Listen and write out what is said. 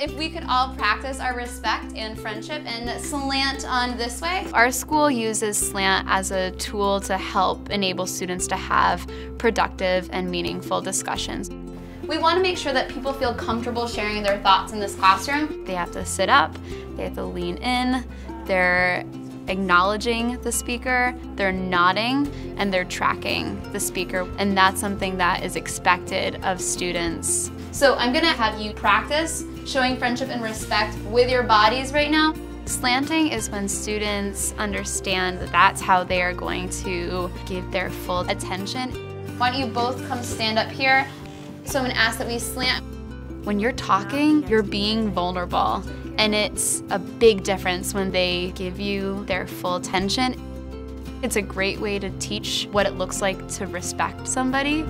If we could all practice our respect and friendship and slant on this way. Our school uses slant as a tool to help enable students to have productive and meaningful discussions. We want to make sure that people feel comfortable sharing their thoughts in this classroom. They have to sit up, they have to lean in, they're acknowledging the speaker, they're nodding, and they're tracking the speaker. And that's something that is expected of students. So I'm gonna have you practice showing friendship and respect with your bodies right now. Slanting is when students understand that that's how they are going to give their full attention. Why don't you both come stand up here? So I'm gonna ask that we slant. When you're talking, you're being vulnerable. And it's a big difference when they give you their full attention. It's a great way to teach what it looks like to respect somebody.